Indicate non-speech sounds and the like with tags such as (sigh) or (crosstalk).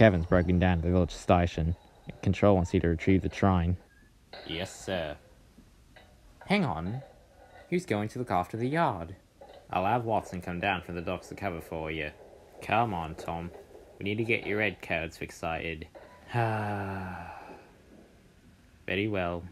Kevin's broken down at the village station. Control wants you to retrieve the train. Yes, sir. Hang on. Who's going to look after the yard? I'll have Watson come down from the docks to cover for you. Come on, Tom. We need to get your red coats excited. (sighs) Ah. Very well.